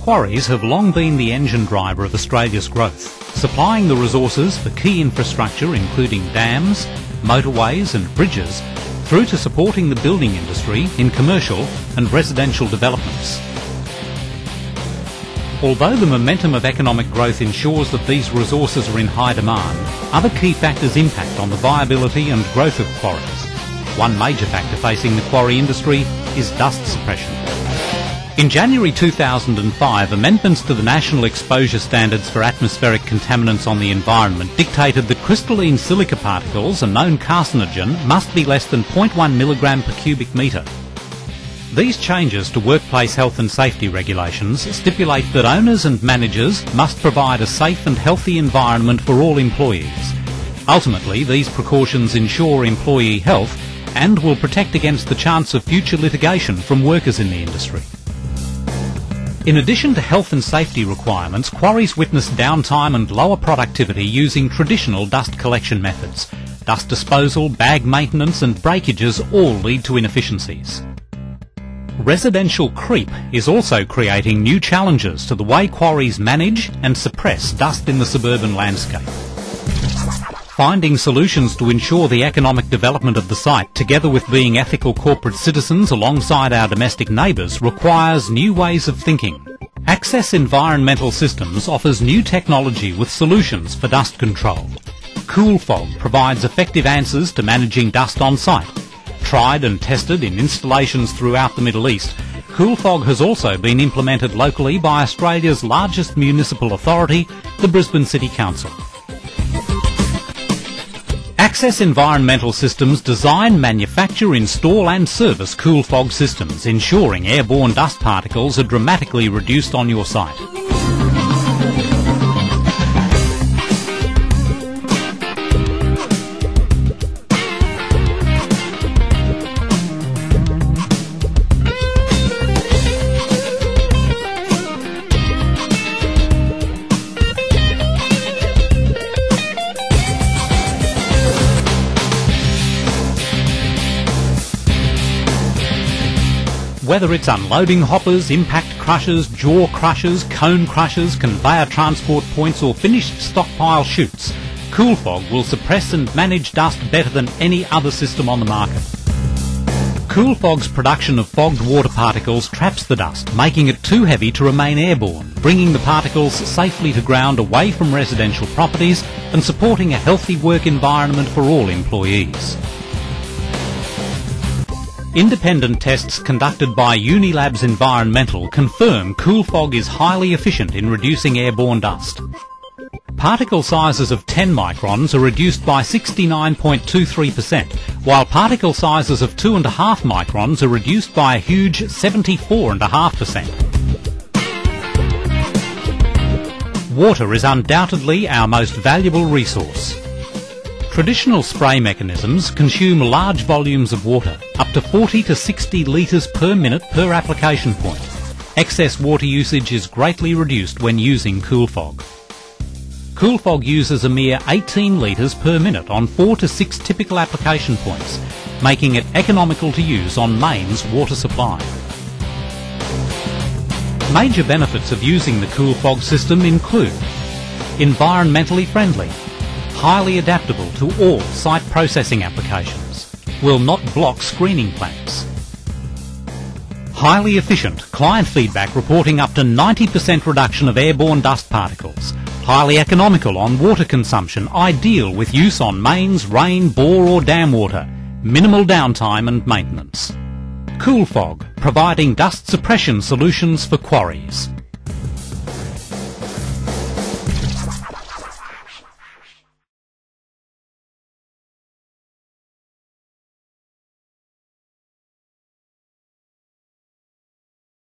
Quarries have long been the engine driver of Australia's growth, supplying the resources for key infrastructure including dams, motorways and bridges, through to supporting the building industry in commercial and residential developments. Although the momentum of economic growth ensures that these resources are in high demand, other key factors impact on the viability and growth of quarries. One major factor facing the quarry industry is dust suppression. In January 2005, amendments to the National Exposure Standards for Atmospheric Contaminants on the Environment dictated that crystalline silica particles, a known carcinogen, must be less than 0.1 milligram per cubic metre. These changes to workplace health and safety regulations stipulate that owners and managers must provide a safe and healthy environment for all employees. Ultimately, these precautions ensure employee health and will protect against the chance of future litigation from workers in the industry. In addition to health and safety requirements, quarries witness downtime and lower productivity using traditional dust collection methods. Dust disposal, bag maintenance and breakages all lead to inefficiencies. Residential creep is also creating new challenges to the way quarries manage and suppress dust in the suburban landscape. Finding solutions to ensure the economic development of the site, together with being ethical corporate citizens alongside our domestic neighbours, requires new ways of thinking. Access Environmental Systems offers new technology with solutions for dust control. CoolFog provides effective answers to managing dust on site. Tried and tested in installations throughout the Middle East, CoolFog has also been implemented locally by Australia's largest municipal authority, the Brisbane City Council. Access Environmental Systems design, manufacture, install and service CoolFog systems, ensuring airborne dust particles are dramatically reduced on your site. Whether it's unloading hoppers, impact crushers, jaw crushers, cone crushers, conveyor transport points or finished stockpile chutes, CoolFog will suppress and manage dust better than any other system on the market. CoolFog's production of fogged water particles traps the dust, making it too heavy to remain airborne, bringing the particles safely to ground away from residential properties and supporting a healthy work environment for all employees. Independent tests conducted by Unilabs Environmental confirm CoolFog is highly efficient in reducing airborne dust. Particle sizes of 10 microns are reduced by 69.23%, while particle sizes of 2.5 microns are reduced by a huge 74.5%. Water is undoubtedly our most valuable resource. Traditional spray mechanisms consume large volumes of water, up to 40 to 60 litres per minute per application point. Excess water usage is greatly reduced when using CoolFog. CoolFog uses a mere 18 litres per minute on 4 to 6 typical application points, making it economical to use on mains water supply. Major benefits of using the CoolFog system include environmentally friendly, highly adaptable to all site processing applications, will not block screening plants. Highly efficient, client feedback reporting up to 90% reduction of airborne dust particles. Highly economical on water consumption, ideal with use on mains, rain, bore or dam water. Minimal downtime and maintenance. CoolFog, providing dust suppression solutions for quarries.